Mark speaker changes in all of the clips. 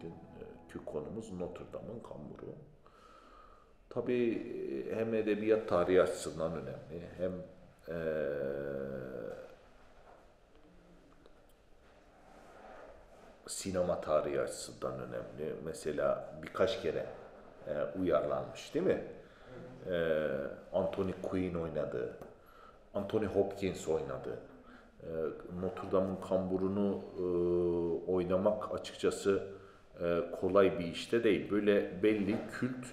Speaker 1: bugün e, konumuz Notre Dame'ın kamburu. Tabii e, hem edebiyat tarihi açısından önemli, hem e, sinema tarihi açısından önemli. Mesela birkaç kere e, uyarlanmış değil mi? E, Anthony Quinn oynadı, Anthony Hopkins oynadı. E, Notre Dame'ın kamburunu e, oynamak açıkçası kolay bir işte değil. Böyle belli kült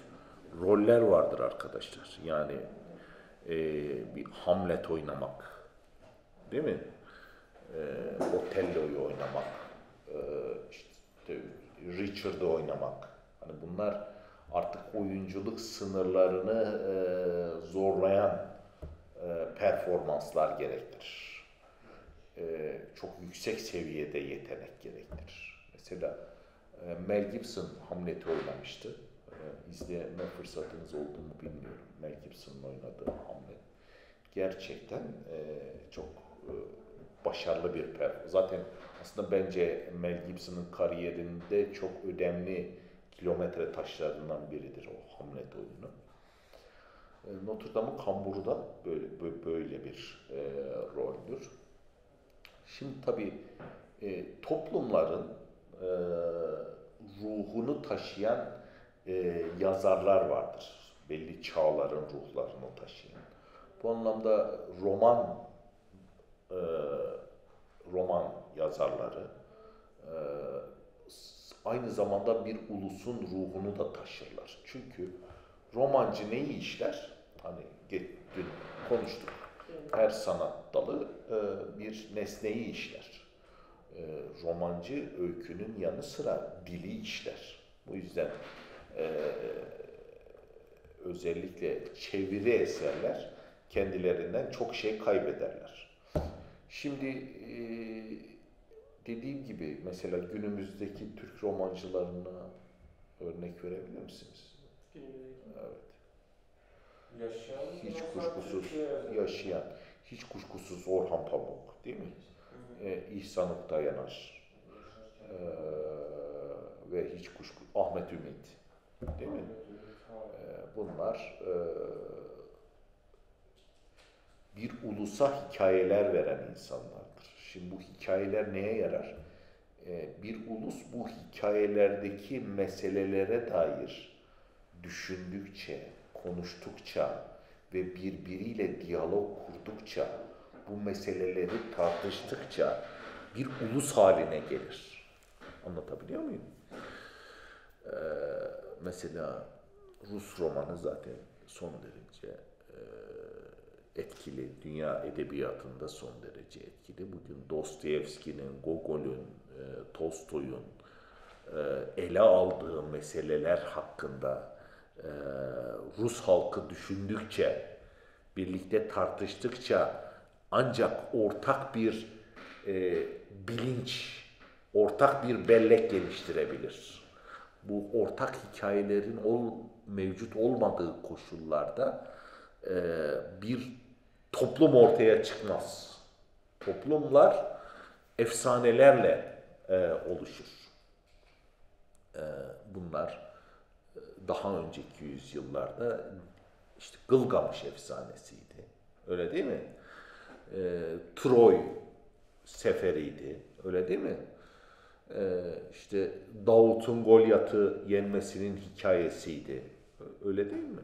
Speaker 1: roller vardır arkadaşlar. Yani e, bir Hamlet oynamak, değil mi? E, Otello'yu oynamak, e, işte Richard'ı oynamak. Hani bunlar artık oyunculuk sınırlarını e, zorlayan e, performanslar gerektirir. E, çok yüksek seviyede yetenek gerektirir. Mesela e, Mel Gibson Hamlet'i oynamıştı. E, izleme fırsatınız oldu mu bilmiyorum. Mel Gibson'ın oynadığı Hamlet. Gerçekten e, çok e, başarılı bir performans. Zaten aslında bence Mel Gibson'ın kariyerinde çok önemli kilometre taşlarından biridir o Hamlet oyunu. E, Notre Dame'ın kamburu da böyle, böyle bir e, roldür. Şimdi tabii e, toplumların e, ruhunu taşıyan e, yazarlar vardır. Belli çağların ruhlarını taşıyan. Bu anlamda roman e, roman yazarları e, aynı zamanda bir ulusun ruhunu da taşırlar. Çünkü romancı neyi işler? Hani dün konuştuk. Her sanat dalı e, bir nesneyi işler. E, romancı öykünün yanı sıra dili işler. Bu yüzden e, özellikle çeviri eserler kendilerinden çok şey kaybederler. Şimdi dediğim gibi mesela günümüzdeki Türk romancılarına örnek verebilir misiniz? Evet.
Speaker 2: Yaşayan
Speaker 1: hiç kuşkusuz yaşayan, hiç kuşkusuz Orhan Pamuk değil mi? Ee, İhsan Uktayanar ee, ve hiç kuşku Ahmet Ümit değil mi? Ee, bunlar e, bir ulusa hikayeler veren insanlardır. Şimdi bu hikayeler neye yarar? Ee, bir ulus bu hikayelerdeki meselelere dair düşündükçe, konuştukça ve birbiriyle diyalog kurdukça, bu meseleleri tartıştıkça bir ulus haline gelir. Anlatabiliyor muyum? Ee, mesela Rus romanı zaten son derece e, etkili. Dünya edebiyatında son derece etkili. Bugün Dostoyevski'nin, Gogol'ün, e, Tolstoy'un e, ele aldığı meseleler hakkında e, Rus halkı düşündükçe, birlikte tartıştıkça ancak ortak bir e, bilinç, ortak bir bellek geliştirebilir. Bu ortak hikayelerin ol, mevcut olmadığı koşullarda e, bir toplum ortaya çıkmaz. Toplumlar efsanelerle e, oluşur. E, bunlar daha önceki yüzyıllarda işte Gılgamış efsanesiydi. Öyle değil mi? E, Troy seferiydi. Öyle değil mi? E, işte Davut'un Golyat'ı yenmesinin hikayesiydi. Öyle değil mi?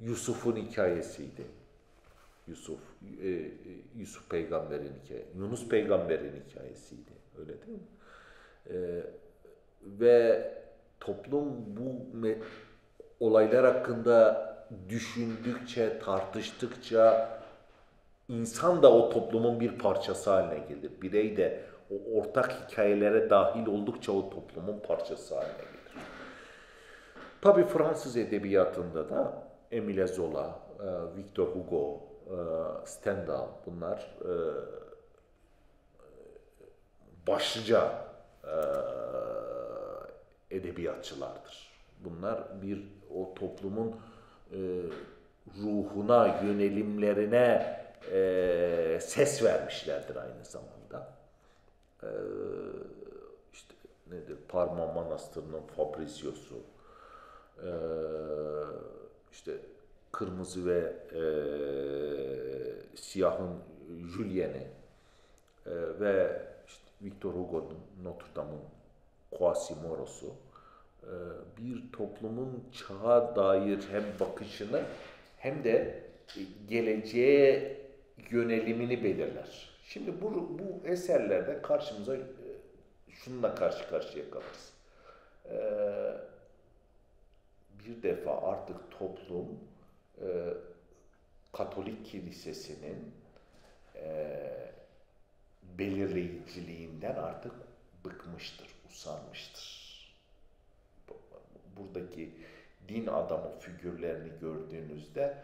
Speaker 1: Yusuf'un hikayesiydi. Yusuf, e, Yusuf peygamberin hikayesi, Yunus peygamberin hikayesiydi. Öyle değil mi? E, ve toplum bu olaylar hakkında düşündükçe, tartıştıkça insan da o toplumun bir parçası haline gelir. Birey de o ortak hikayelere dahil oldukça o toplumun parçası haline gelir. Tabi Fransız edebiyatında da Emile Zola, e, Victor Hugo, e, Stendhal bunlar e, başlıca edebiyatçılardır. Bunlar bir o toplumun ruhuna, yönelimlerine e, ses vermişlerdir aynı zamanda. E, işte nedir? Parma Manastırı'nın Fabrizio'su, e, işte kırmızı ve e, siyahın Julien'i e, ve işte Victor Hugo'nun Notre Dame'ın Quasimodo'su e, bir toplumun çağa dair hem bakışını hem de geleceğe yönelimini belirler. Şimdi bu, bu eserlerde karşımıza e, şununla karşı karşıya kalırız. E, bir defa artık toplum e, Katolik Kilisesi'nin belirleyiciliğinden artık bıkmıştır, usanmıştır. Buradaki din adamı figürlerini gördüğünüzde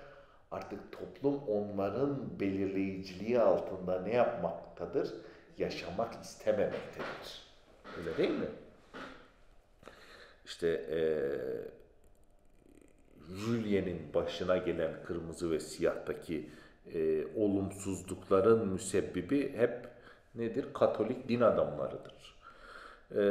Speaker 1: artık toplum onların belirleyiciliği altında ne yapmaktadır? Yaşamak istememektedir. Öyle değil mi? İşte eee Julien'in başına gelen kırmızı ve siyahtaki e, olumsuzlukların müsebbibi hep nedir? Katolik din adamlarıdır. E,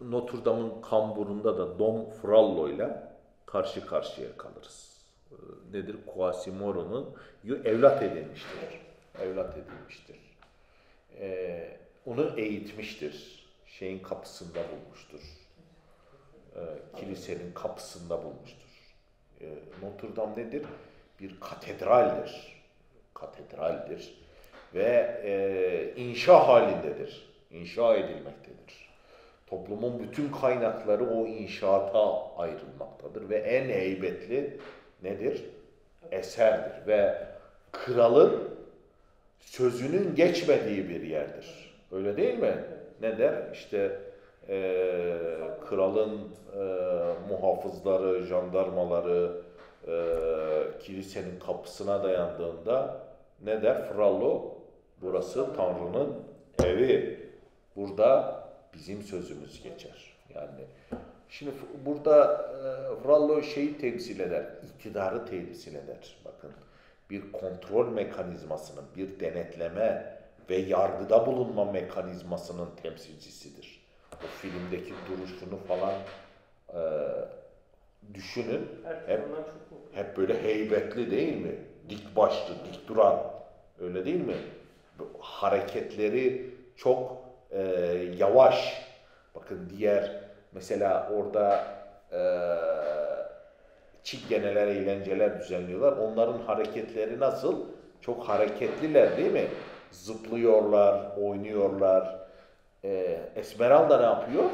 Speaker 1: Notre Dame'ın kamburunda da Dom Frallo ile karşı karşıya kalırız. E, nedir? Quasimodo'nun evlat edinmiştir. Evlat edinmiştir. E, onu eğitmiştir. Şeyin kapısında bulmuştur e, kilisenin kapısında bulmuştur. E, Notre Dame nedir? Bir katedraldir. Katedraldir. Ve e, inşa halindedir. İnşa edilmektedir. Toplumun bütün kaynakları o inşaata ayrılmaktadır ve en heybetli nedir? Eserdir ve kralın sözünün geçmediği bir yerdir. Öyle değil mi? Ne der? İşte e, kralın e, muhafızları, jandarmaları e, kilisenin kapısına dayandığında ne der? Frallo, burası Tanrı'nın evi. Burada bizim sözümüz geçer. Yani şimdi burada e, şeyi temsil eder, iktidarı temsil eder. Bakın bir kontrol mekanizmasının, bir denetleme ve yargıda bulunma mekanizmasının temsilcisidir o filmdeki duruşunu falan e, düşünün. Hep, hep böyle heybetli değil mi? Dik başlı, dik duran. Öyle değil mi? Hareketleri çok e, yavaş. Bakın diğer mesela orada e, çingeneler, eğlenceler düzenliyorlar. Onların hareketleri nasıl? Çok hareketliler değil mi? Zıplıyorlar, oynuyorlar e, Esmeralda ne yapıyor?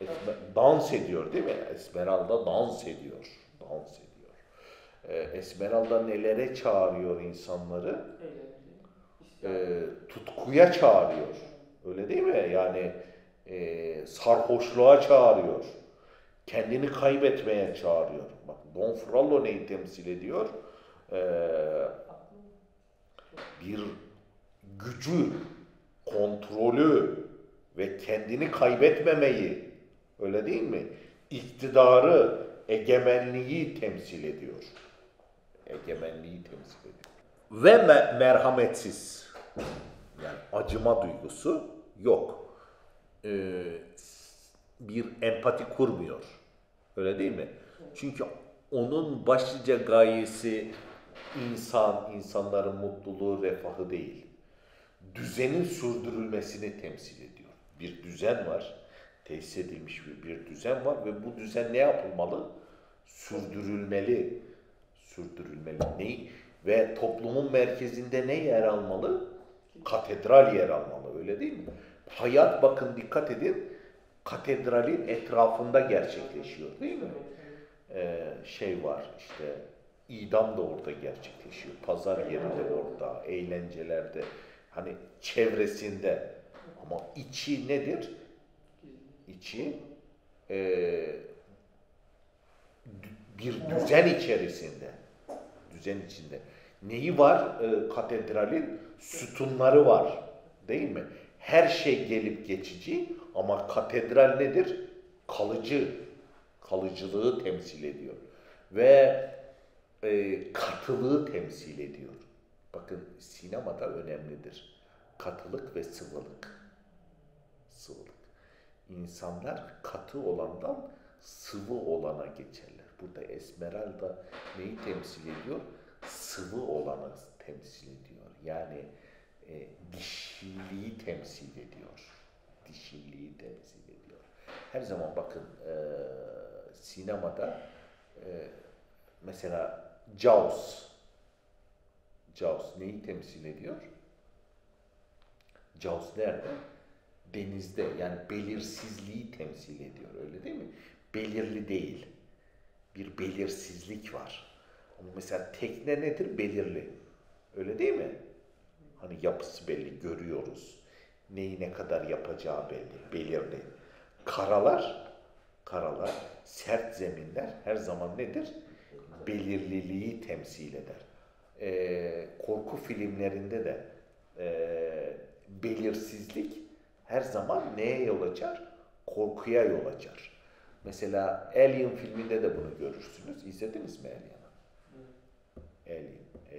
Speaker 1: Esmer, dans ediyor değil mi? Esmeralda dans ediyor. Dans ediyor. E, Esmeralda nelere çağırıyor insanları? E, tutkuya çağırıyor. Öyle değil mi? Yani e, sarhoşluğa çağırıyor. Kendini kaybetmeye çağırıyor. Bak Don Frallo neyi temsil ediyor? Ee, bir gücü, kontrolü ve kendini kaybetmemeyi, öyle değil mi? İktidarı, egemenliği temsil ediyor. Egemenliği temsil ediyor. Ve me merhametsiz. Yani acıma duygusu yok. Ee, bir empati kurmuyor. Öyle değil mi? Çünkü onun başlıca gayesi insan, insanların mutluluğu, refahı değil düzenin sürdürülmesini temsil ediyor. Bir düzen var, tesis edilmiş bir, bir düzen var ve bu düzen ne yapılmalı? Sürdürülmeli. Sürdürülmeli. Ne? Ve toplumun merkezinde ne yer almalı? Katedral yer almalı. Öyle değil mi? Hayat bakın dikkat edin katedralin etrafında gerçekleşiyor değil mi? Ee, şey var işte idam da orada gerçekleşiyor. Pazar yeri de orada, eğlencelerde hani çevresinde ama içi nedir? İçi e, bir düzen içerisinde. Düzen içinde. Neyi var e, katedralin? Sütunları var. Değil mi? Her şey gelip geçici ama katedral nedir? Kalıcı. Kalıcılığı temsil ediyor. Ve e, katılığı temsil ediyor. Bakın sinemada önemlidir. Katılık ve sıvılık. sıvılık. İnsanlar katı olandan sıvı olana geçerler. Burada Esmeralda neyi temsil ediyor? Sıvı olanı temsil ediyor. Yani e, dişiliği temsil ediyor. Dişiliği temsil ediyor. Her zaman bakın e, sinemada e, mesela Jaws Jaws neyi temsil ediyor? Jaws nerede? Denizde yani belirsizliği temsil ediyor öyle değil mi? Belirli değil. Bir belirsizlik var. Ama mesela tekne nedir? Belirli. Öyle değil mi? Hani yapısı belli, görüyoruz. Neyi ne kadar yapacağı belli, belirli. Karalar, karalar, sert zeminler her zaman nedir? Belirliliği temsil eder. Ee, korku filmlerinde de e, belirsizlik her zaman neye yol açar? Korkuya yol açar. Mesela Alien filminde de bunu görürsünüz. İzlediniz mi Alien'ı? Alien. E,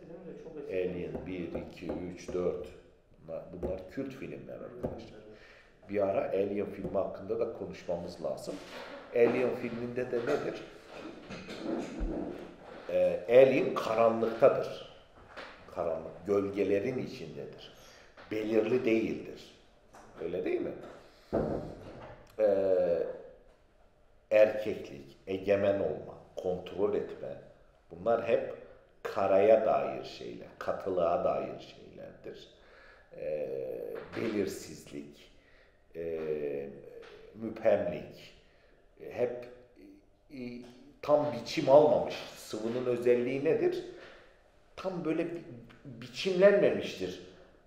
Speaker 2: Film de çok eski.
Speaker 1: Alien 1, 2, 3, 4. Bunlar, bunlar filmler arkadaşlar. Bir ara Alien filmi hakkında da konuşmamız lazım. Alien filminde de nedir? Ee, Alien karanlıktadır. Karanlık, gölgelerin içindedir. Belirli değildir. Öyle değil mi? Ee, erkeklik, egemen olma, kontrol etme bunlar hep karaya dair şeyler, katılığa dair şeylerdir. Ee, belirsizlik, e, müphemlik, hep e, tam biçim almamış. Sıvının özelliği nedir? Tam böyle bi- biçimlenmemiştir.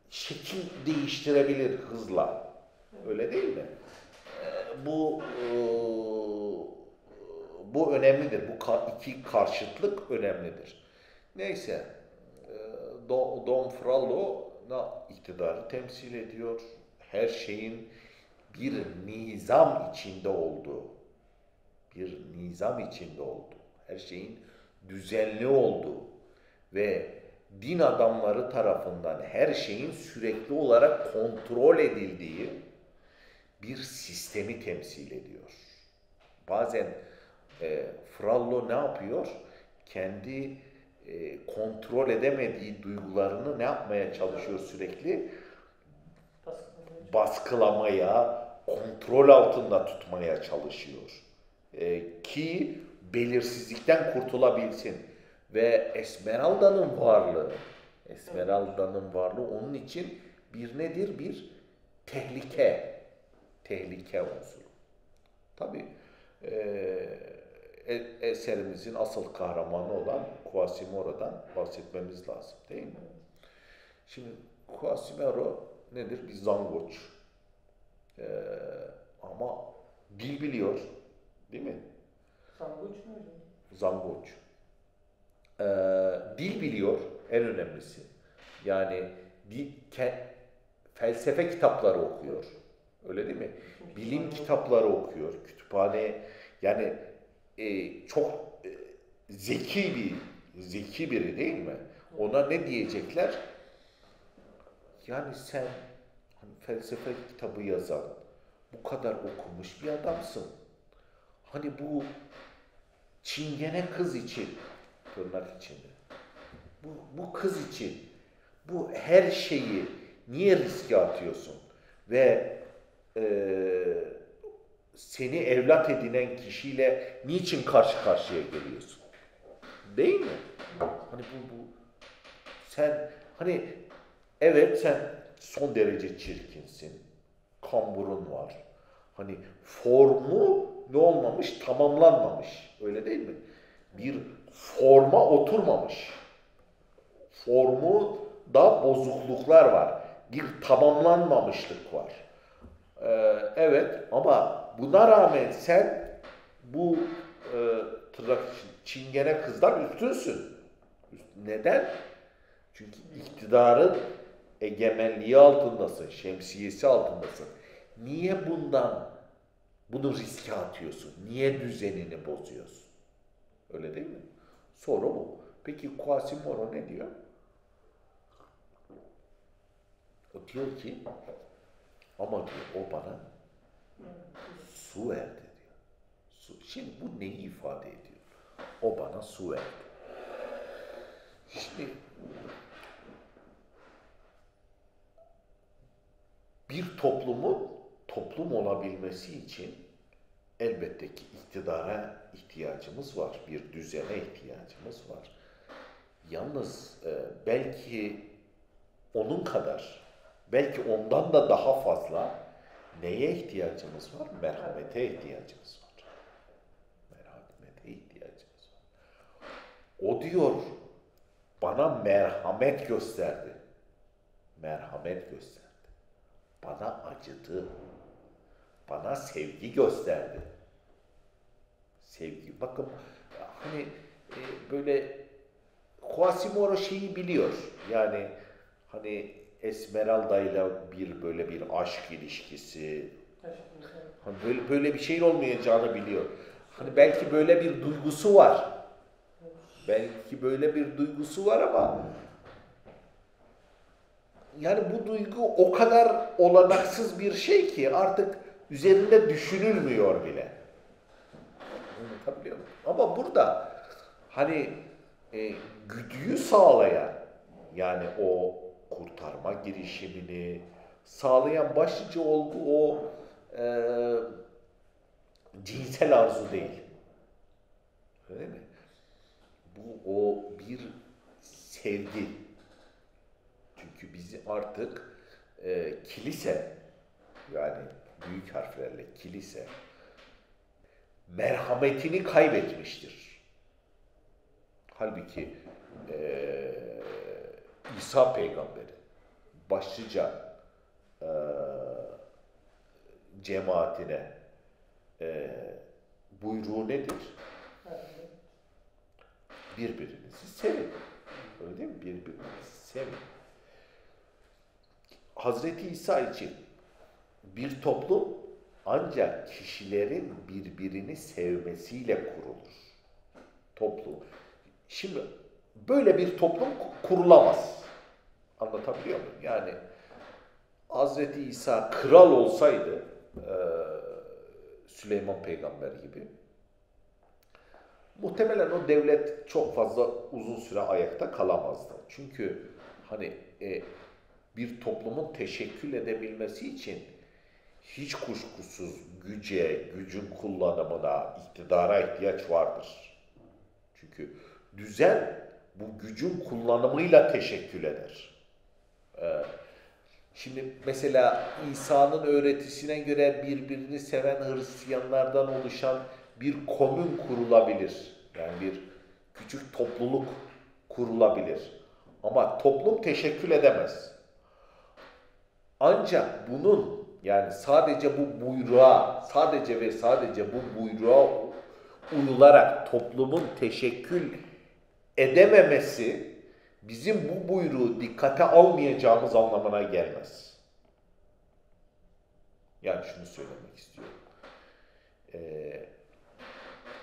Speaker 1: Şekil değiştirebilir hızla. Öyle değil mi? Ee, Bu e, bu önemlidir. Bu iki karşıtlık önemlidir. Neyse, e, Don, Frallo iktidarı temsil ediyor. Her şeyin bir nizam içinde olduğu, bir nizam içinde olduğu, her şeyin düzenli olduğu ve din adamları tarafından her şeyin sürekli olarak kontrol edildiği bir sistemi temsil ediyor. Bazen e, Frallo ne yapıyor? Kendi e, kontrol edemediği duygularını ne yapmaya çalışıyor sürekli?
Speaker 2: Baskı-
Speaker 1: Baskılamaya, kontrol altında tutmaya çalışıyor. E, ki belirsizlikten kurtulabilsin. Ve Esmeralda'nın varlığı, Esmeralda'nın varlığı onun için bir nedir? Bir tehlike. Tehlike unsuru. Tabii e, e- eserimizin asıl kahramanı olan Quasimodo'dan bahsetmemiz lazım değil mi? Şimdi Quasimodo nedir? Bir zangoç. E, ama dil biliyor. Değil mi?
Speaker 2: Sanguç mu hocam?
Speaker 1: Zangoç. Ee, dil biliyor en önemlisi. Yani dil, ke- felsefe kitapları okuyor. Öyle değil mi? Bilim kitapları okuyor. Kütüphane yani e, çok e, zeki bir zeki biri değil mi? Ona ne diyecekler? Yani sen hani felsefe kitabı yazan, bu kadar okumuş bir adamsın. Hani bu çingene kız için, tırnak içinde, bu, bu kız için, bu her şeyi niye riske atıyorsun? Ve eee, seni evlat edinen kişiyle niçin karşı karşıya geliyorsun? Değil mi? Hani bu, bu sen hani evet sen son derece çirkinsin. Kamburun var. Hani formu ne olmamış? Tamamlanmamış. Öyle değil mi? Bir forma oturmamış. Formu da bozukluklar var. Bir tamamlanmamışlık var. Ee, evet ama buna rağmen sen bu e, tırnak için çingene kızdan üstünsün. Neden? Çünkü iktidarın egemenliği altındasın, şemsiyesi altındasın. Niye bundan bunu riske atıyorsun? Niye düzenini bozuyorsun? Öyle değil mi? Soru bu. Peki Quasimodo ne diyor? O diyor ki Ama diyor o bana su verdi diyor. Su. Şimdi bu neyi ifade ediyor? O bana su verdi. Şimdi bir toplumun toplum olabilmesi için elbette ki iktidara ihtiyacımız var. Bir düzene ihtiyacımız var. Yalnız e, belki onun kadar, belki ondan da daha fazla neye ihtiyacımız var? Merhamete ihtiyacımız var. Merhamete ihtiyacımız var. O diyor, bana merhamet gösterdi. Merhamet gösterdi. Bana acıdı. Bana sevgi gösterdi. Sevgi. Bakın hani e, böyle Quasimodo şeyi biliyor. Yani hani Esmeralda ile bir böyle bir aşk ilişkisi hani böyle böyle bir şeyin olmayacağını biliyor. Hani belki böyle bir duygusu var. Belki böyle bir duygusu var ama yani bu duygu o kadar olanaksız bir şey ki artık üzerinde düşünülmüyor bile. Anlatabiliyor muyum? Ama burada hani e, güdüyü sağlayan yani o kurtarma girişimini sağlayan başlıca olgu o e, cinsel arzu değil. Öyle mi? Bu o bir sevgi. Çünkü bizi artık e, kilise yani büyük harflerle kilise merhametini kaybetmiştir. Halbuki e, İsa peygamberi başlıca e, cemaatine e, buyruğu nedir? Birbirinizi sevin. Öyle değil mi? Birbirinizi sevin. Hazreti İsa için bir toplum ancak kişilerin birbirini sevmesiyle kurulur. Toplum. Şimdi böyle bir toplum kurulamaz. Anlatabiliyor muyum? Yani Hazreti İsa kral olsaydı Süleyman peygamber gibi muhtemelen o devlet çok fazla uzun süre ayakta kalamazdı. Çünkü hani e, bir toplumun teşekkül edebilmesi için hiç kuşkusuz güce, gücün kullanımına, iktidara ihtiyaç vardır. Çünkü düzen bu gücün kullanımıyla teşekkül eder. Ee, şimdi mesela İsa'nın öğretisine göre birbirini seven Hristiyanlardan oluşan bir komün kurulabilir. Yani bir küçük topluluk kurulabilir. Ama toplum teşekkül edemez. Ancak bunun yani sadece bu buyruğa, sadece ve sadece bu buyruğa uyularak toplumun teşekkül edememesi bizim bu buyruğu dikkate almayacağımız anlamına gelmez. Yani şunu söylemek istiyorum. Ee,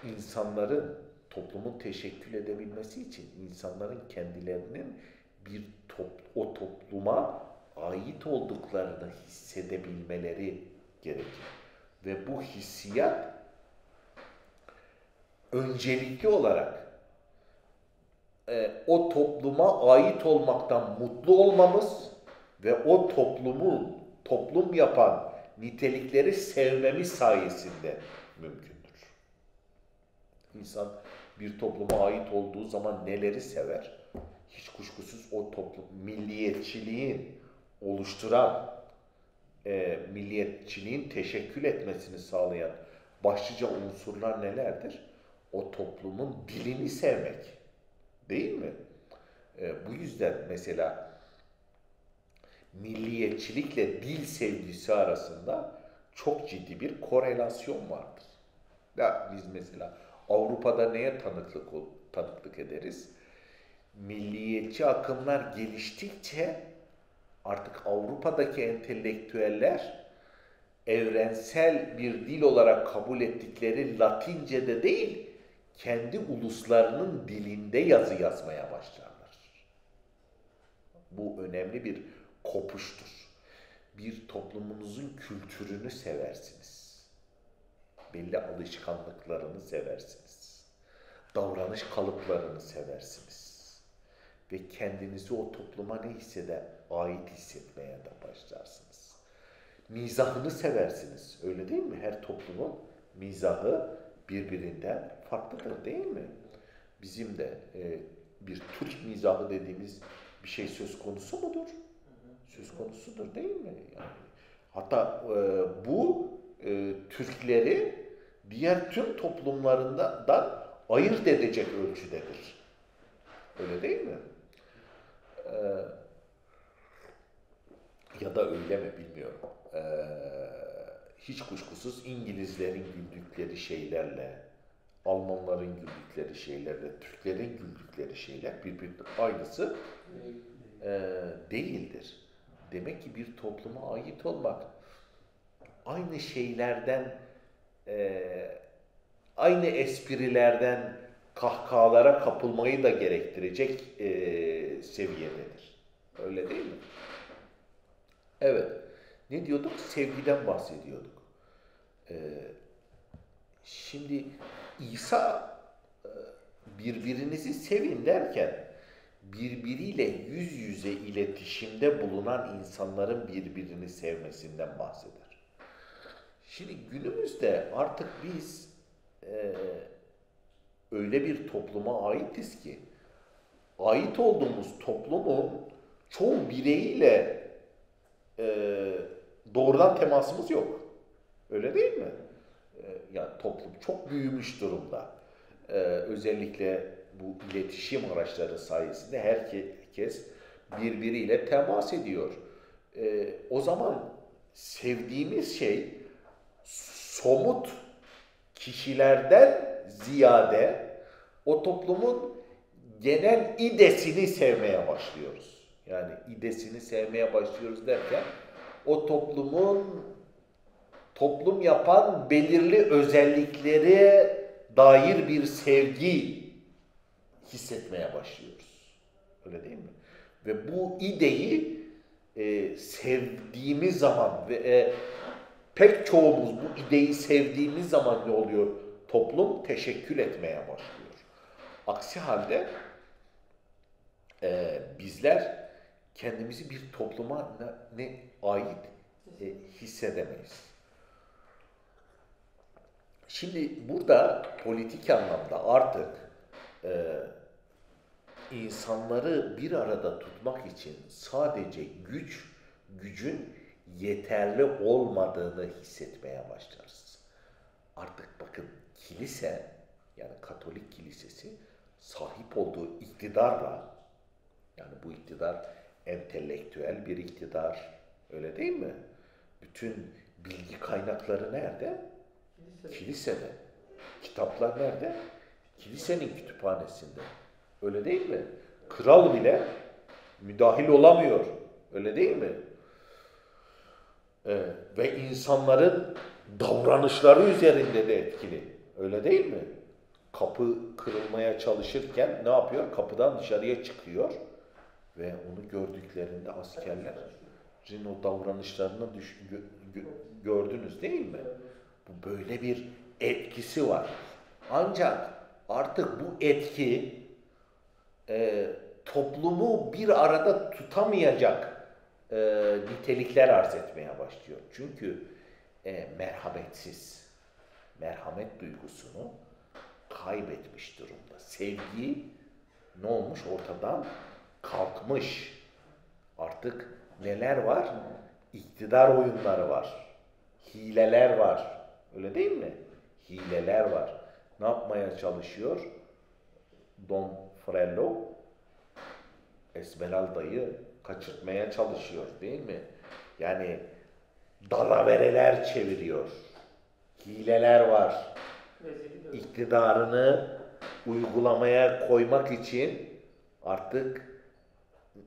Speaker 1: insanların toplumun teşekkül edebilmesi için insanların kendilerinin bir top, o topluma ait olduklarını hissedebilmeleri gerekir. Ve bu hissiyat öncelikli olarak e, o topluma ait olmaktan mutlu olmamız ve o toplumu toplum yapan nitelikleri sevmemiz sayesinde mümkündür. İnsan bir topluma ait olduğu zaman neleri sever? Hiç kuşkusuz o toplum, milliyetçiliğin oluşturan, e, milliyetçiliğin teşekkül etmesini sağlayan başlıca unsurlar nelerdir? O toplumun dilini sevmek. Değil mi? E, bu yüzden mesela milliyetçilikle dil sevgisi arasında çok ciddi bir korelasyon vardır. Ya biz mesela Avrupa'da neye tanıklık tanıklık ederiz? Milliyetçi akımlar geliştikçe artık Avrupa'daki entelektüeller evrensel bir dil olarak kabul ettikleri Latince'de değil, kendi uluslarının dilinde yazı yazmaya başlarlar. Bu önemli bir kopuştur. bir toplumunuzun kültürünü seversiniz. Belli alışkanlıklarını seversiniz. Davranış kalıplarını seversiniz. Ve kendinizi o topluma ne hisseder? Ait hissetmeye de başlarsınız. Mizahını seversiniz. Öyle değil mi? Her toplumun mizahı birbirinden farklıdır değil mi? Bizim de e, bir Türk mizahı dediğimiz bir şey söz konusu mudur? Söz konusudur değil mi? Yani hatta e, bu e, Türkleri diğer tüm toplumlarından ayırt edecek ölçüdedir. Öyle değil mi? Ee, ya da öyle mi bilmiyorum. Ee, hiç kuşkusuz İngilizlerin güldükleri şeylerle, Almanların güldükleri şeylerle, Türklerin güldükleri şeyler birbirinin aynısı e, değildir. Demek ki bir topluma ait olmak, aynı şeylerden, e, aynı esprilerden kahkahalara kapılmayı da gerektirecek e, seviyededir. Öyle değil mi? Evet. Ne diyorduk? Sevgiden bahsediyorduk. Ee, şimdi İsa e, birbirinizi sevin derken birbiriyle yüz yüze iletişimde bulunan insanların birbirini sevmesinden bahseder. Şimdi günümüzde artık biz e, öyle bir topluma aitiz ki ait olduğumuz toplumun çoğu bireyiyle e, doğrudan temasımız yok. Öyle değil mi? E, yani toplum çok büyümüş durumda. E, özellikle bu iletişim araçları sayesinde herkes birbiriyle temas ediyor. E, o zaman sevdiğimiz şey somut kişilerden ziyade o toplumun genel idesini sevmeye başlıyoruz. Yani idesini sevmeye başlıyoruz derken o toplumun toplum yapan belirli özellikleri dair bir sevgi hissetmeye başlıyoruz. Öyle değil mi? Ve bu ideyi e, sevdiğimiz zaman ve e, pek çoğumuz bu ideyi sevdiğimiz zaman ne oluyor? Toplum teşekkül etmeye başlıyor. Aksi halde e, bizler kendimizi bir topluma ne, ne ait e, hissedemeyiz. Şimdi burada politik anlamda artık e, insanları bir arada tutmak için sadece güç, gücün yeterli olmadığını hissetmeye başlarız. Artık bakın kilise, yani Katolik kilisesi sahip olduğu iktidarla, yani bu iktidar entelektüel bir iktidar, öyle değil mi? Bütün bilgi kaynakları nerede?
Speaker 2: Kilise.
Speaker 1: Kilisede. Kitaplar nerede? Kilisenin kütüphanesinde. Öyle değil mi? Kral bile müdahil olamıyor. Öyle değil mi? Ee, ve insanların davranışları üzerinde de etkili. Öyle değil mi? Kapı kırılmaya çalışırken ne yapıyor? Kapıdan dışarıya çıkıyor ve onu gördüklerinde askerler o davranışlarını düş, gö, gö, gördünüz değil mi? Bu böyle bir etkisi var. Ancak artık bu etki e, toplumu bir arada tutamayacak e, nitelikler arz etmeye başlıyor. Çünkü e, merhametsiz, merhamet duygusunu kaybetmiş durumda. Sevgi ne olmuş ortadan kalkmış. Artık neler var? İktidar oyunları var. Hileler var. Öyle değil mi? Hileler var. Ne yapmaya çalışıyor? Don Frello Esmeralda'yı kaçırtmaya çalışıyor değil mi? Yani dalavereler çeviriyor. Hileler var. İktidarını uygulamaya koymak için artık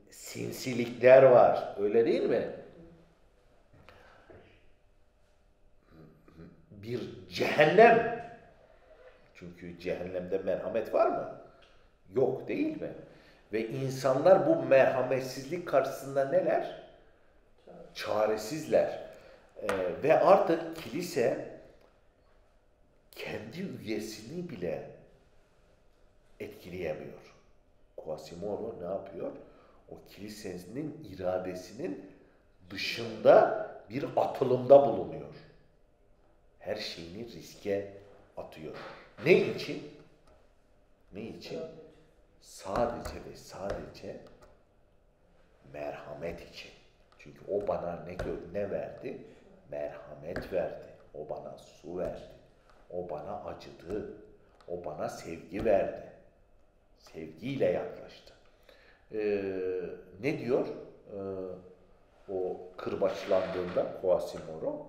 Speaker 1: sinsilikler var. Öyle değil mi? Bir cehennem. Çünkü cehennemde merhamet var mı? Yok değil mi? Ve insanlar bu merhametsizlik karşısında neler? çaresizler. E, ve artık kilise kendi üyesini bile etkileyemiyor. Quasimodo ne yapıyor? O kilisenin iradesinin dışında bir atılımda bulunuyor. Her şeyini riske atıyor. Ne için? Ne için? Sadece ve sadece merhamet için. Çünkü o bana ne ne verdi? Merhamet verdi. O bana su verdi. O bana acıdı. O bana sevgi verdi. Sevgiyle yaklaştı. Ee, ne diyor? Ee, o kırbaçlandığında Quasimodo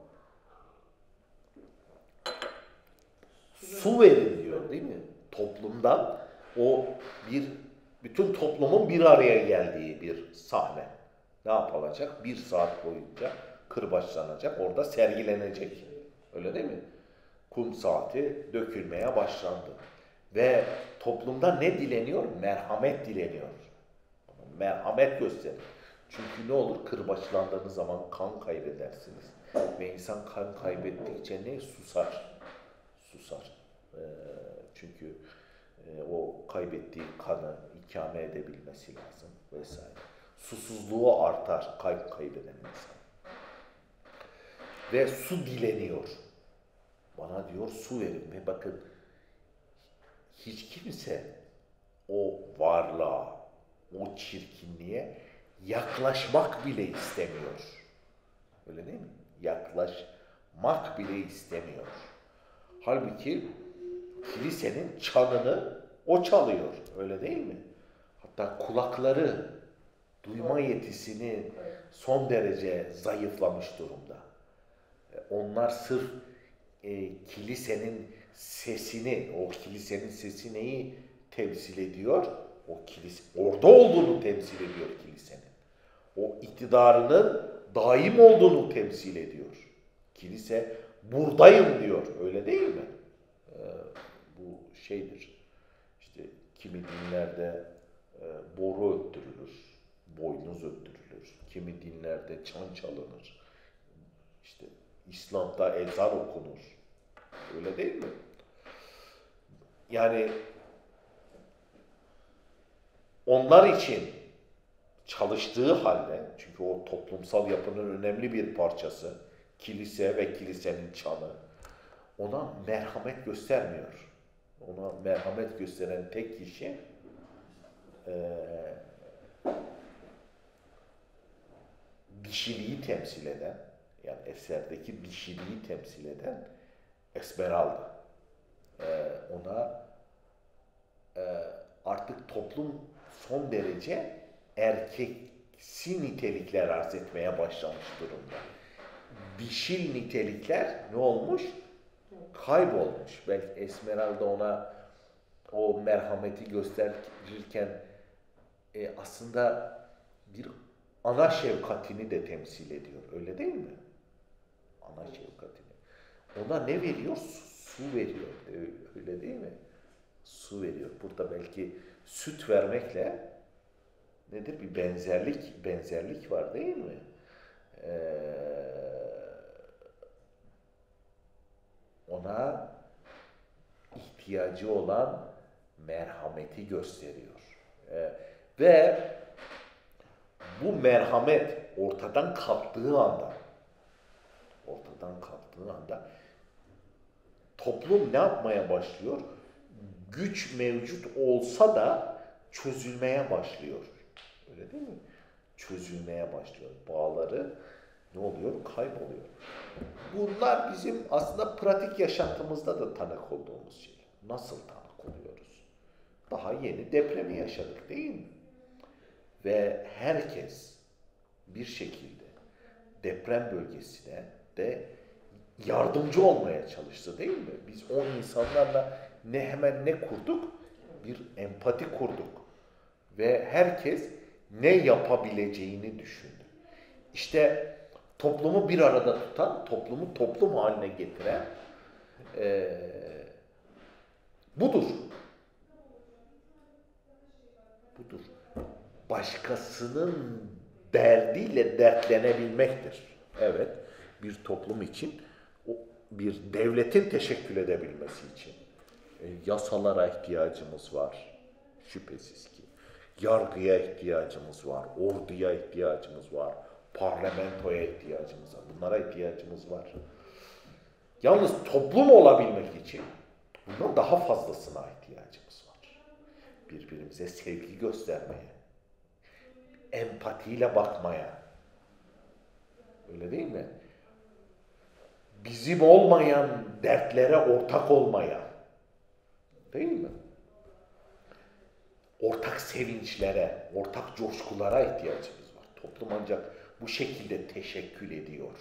Speaker 1: su verin diyor değil mi? Toplumdan o bir bütün toplumun bir araya geldiği bir sahne. Ne yapılacak? Bir saat boyunca kırbaçlanacak, orada sergilenecek. Öyle değil mi? Kum saati dökülmeye başlandı. Ve toplumda ne dileniyor? Merhamet dileniyor. Merhamet gösterin. Çünkü ne olur? Kırbaçlandığınız zaman kan kaybedersiniz. Ve insan kan kaybettikçe ne? Susar. Susar. Ee, çünkü e, o kaybettiği kanı ikame edebilmesi lazım vesaire. Susuzluğu artar kayıp kaybeden insan. Ve su dileniyor. Bana diyor su verin ve bakın hiç kimse o varlığa, o çirkinliğe yaklaşmak bile istemiyor. Öyle değil mi? Yaklaşmak bile istemiyor. Halbuki kilisenin çanını o çalıyor. Öyle değil mi? Hatta kulakları duyma yetisini son derece zayıflamış durumda. E, Onlar sırf e, kilisenin sesini, o kilisenin sesi neyi temsil ediyor? O kilise, orada olduğunu temsil ediyor kilisenin. O iktidarının daim olduğunu temsil ediyor. Kilise buradayım diyor. Öyle değil mi? Şeydir. İşte kimi dinlerde e, boru öttürülür, boynuz öttürülür. Kimi dinlerde çan çalınır. İşte İslam'da ezan okunur. Öyle değil mi? Yani onlar için çalıştığı halde, çünkü o toplumsal yapının önemli bir parçası, kilise ve kilisenin çanı, ona merhamet göstermiyor. Ona merhamet gösteren tek kişi eee dişiliği temsil eden, yani eserdeki dişiliği temsil eden Esmeralda. Eee, ona eee, artık toplum son derece erkeksi nitelikler arz etmeye başlamış durumda. Dişil nitelikler ne olmuş? Kaybolmuş. Belki Esmeralda ona o merhameti gösterirken e, aslında bir ana şefkatini de temsil ediyor. Öyle değil mi? Ana şefkatini. Ona ne veriyor? Su, veriyor. E, Öyle değil mi? Su veriyor. Burada belki süt vermekle nedir? Bir benzerlik benzerlik var değil mi? Ee, ona ihtiyacı olan merhameti gösteriyor. Ee, ve bu merhamet ortadan kalktığı anda ortadan kalktığı anda toplum ne yapmaya başlıyor? Güç mevcut olsa da çözülmeye başlıyor. Öyle değil mi? Çözülmeye başlıyor. Bağları ne oluyor? Kayboluyor. Bunlar bizim aslında pratik yaşantımızda da tanık olduğumuz şey. Nasıl tanık oluyoruz? Daha yeni depremi yaşadık değil mi? Ve herkes bir şekilde deprem bölgesine de yardımcı olmaya çalıştı değil mi? Biz o insanlarla ne hemen ne kurduk? Bir empati kurduk. Ve herkes ne yapabileceğini düşündü. İşte toplumu bir arada tutan, toplumu toplum haline getiren eee, budur. Budur. Başkasının derdiyle dertlenebilmektir. Evet, bir toplum için bir devletin teşekkül edebilmesi için e, yasalara ihtiyacımız var. Şüphesiz ki. Yargıya ihtiyacımız var, orduya ihtiyacımız var, parlamentoya ihtiyacımız var. Bunlara ihtiyacımız var. Yalnız toplum olabilmek için bundan daha fazlasına ihtiyacımız var. Birbirimize sevgi göstermeye, empatiyle bakmaya. Öyle değil mi? Bizim olmayan dertlere ortak olmaya. Değil mi? Ortak sevinçlere, ortak coşkulara ihtiyacımız var. Toplum ancak bu şekilde teşekkül ediyor.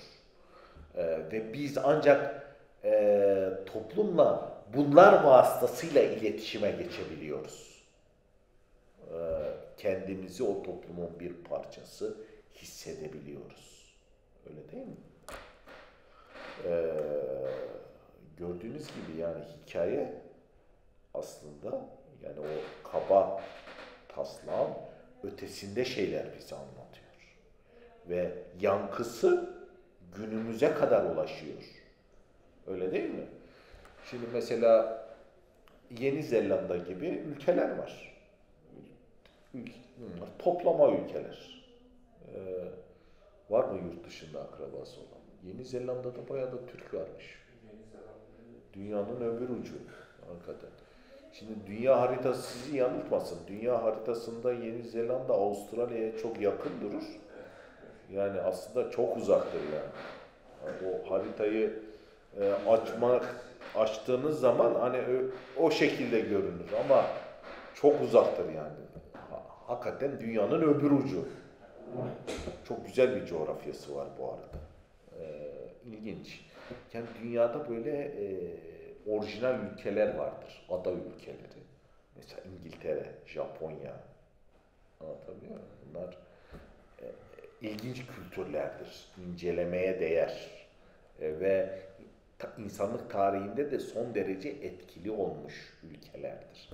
Speaker 1: Ee, ve biz ancak e, toplumla bunlar vasıtasıyla iletişime geçebiliyoruz. Ee, kendimizi o toplumun bir parçası hissedebiliyoruz. Öyle değil mi? Ee, gördüğünüz gibi yani hikaye aslında yani o kaba taslağın ötesinde şeyler bize anlatıyor. Ve yankısı günümüze kadar ulaşıyor. Öyle değil mi? Şimdi mesela Yeni Zelanda gibi ülkeler var. Bunlar toplama ülkeler. Ee, var mı yurt dışında akrabası olan? Yeni Zelanda'da bayağı da Türk varmış. Dünyanın öbür ucu. Hakikaten. Şimdi dünya haritası sizi yanıltmasın. Dünya haritasında Yeni Zelanda Avustralya'ya çok yakın durur. Yani aslında çok uzaktır yani. yani o haritayı e, açmak açtığınız zaman hani o, o şekilde görünür ama çok uzaktır yani. Ha, hakikaten dünyanın öbür ucu. Çok güzel bir coğrafyası var bu arada. Ee, ilginç. Yani dünyada böyle e, orijinal ülkeler vardır. Ada ülkeleri. Mesela İngiltere, Japonya. Anlatabiliyor muyum? Bunlar ilginç kültürlerdir. İncelemeye değer. E, ve insanlık tarihinde de son derece etkili olmuş ülkelerdir.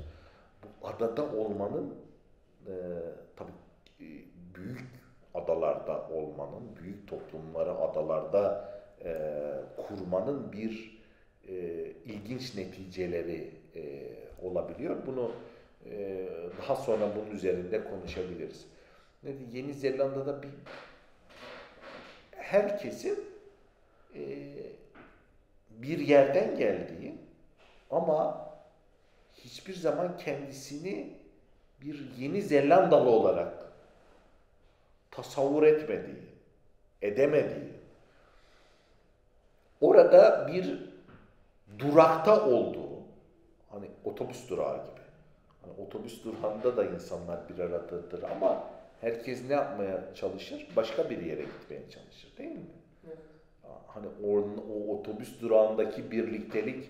Speaker 1: Bu adada olmanın e, tabii e, büyük adalarda olmanın, büyük toplumları adalarda e, kurmanın bir e, ilginç neticeleri e, olabiliyor. Bunu e, daha sonra bunun üzerinde konuşabiliriz. Yeni Zelanda'da bir herkesin e, bir yerden geldiği ama hiçbir zaman kendisini bir Yeni Zelandalı olarak tasavvur etmediği, edemediği, orada bir durakta olduğu, hani otobüs durağı gibi. Hani otobüs durağında da insanlar bir aradadır ama herkes ne yapmaya çalışır? Başka bir yere gitmeye çalışır değil mi? Evet. Hani o, o otobüs durağındaki birliktelik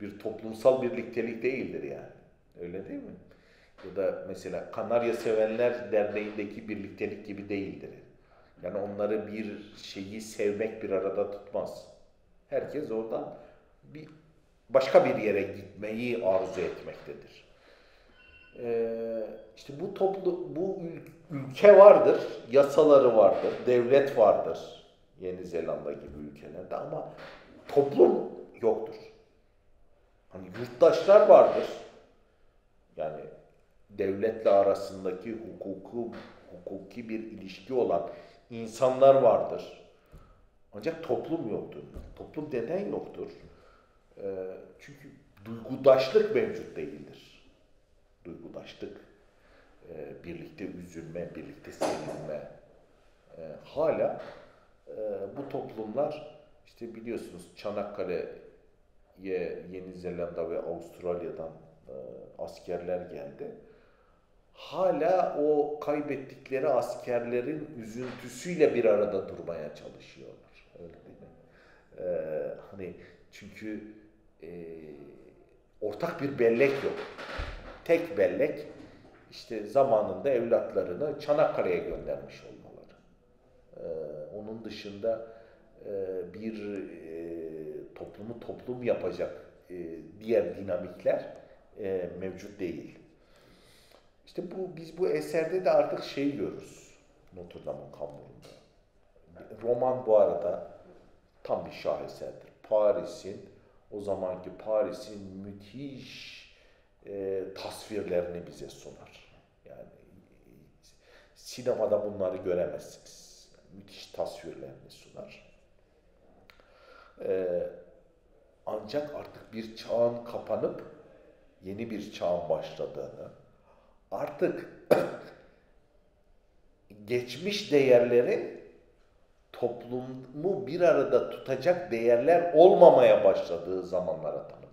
Speaker 1: bir toplumsal birliktelik değildir yani. Öyle değil mi? Ya da mesela Kanarya Sevenler Derneği'ndeki birliktelik gibi değildir. Yani onları bir şeyi sevmek bir arada tutmaz. Herkes oradan bir başka bir yere gitmeyi arzu etmektedir. Ee, işte bu toplu bu ülke vardır, yasaları vardır, devlet vardır. Yeni Zelanda gibi ülkelerde ama toplum yoktur. Hani yurttaşlar vardır. Yani devletle arasındaki hukuku hukuki bir ilişki olan insanlar vardır. Ancak toplum yoktur. Toplum neden yoktur? Ee, çünkü duygudaşlık mevcut değildir. Duygudaşlık, e, birlikte üzülme, birlikte sevinme. E, hala e, bu toplumlar işte biliyorsunuz Çanakkale'ye Yeni Zelanda ve Avustralya'dan e, askerler geldi. Hala o kaybettikleri askerlerin üzüntüsüyle bir arada durmaya çalışıyorlar. Öyle değil mi? Ee, hani çünkü e, ortak bir bellek yok. Tek bellek işte zamanında evlatlarını Çanakkale'ye göndermiş olmaları. Ee, onun dışında e, bir e, toplumu toplum yapacak e, diğer dinamikler e, mevcut değil. İşte bu biz bu eserde de artık şey görürüz. Notre Dame'ın kamburunda. Roman bu arada tam bir şaheserdir. Paris'in o zamanki Paris'in müthiş e, tasvirlerini bize sunar. Yani sinemada bunları göremezsiniz. Müthiş tasvirlerini sunar. E, ancak artık bir çağın kapanıp yeni bir çağın başladığını, artık geçmiş değerlerin toplumu bir arada tutacak değerler olmamaya başladığı zamanlara tanık